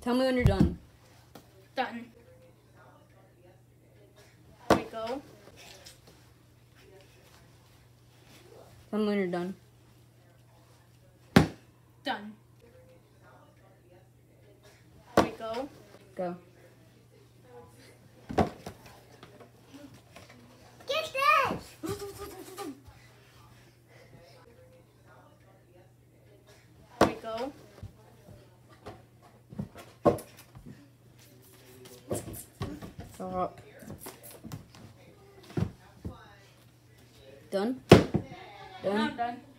Tell me when you're done. Done. There we go. Tell me when you're done. Done. There we go. Go. Get this! There we go. Stop. Done? Done? Done.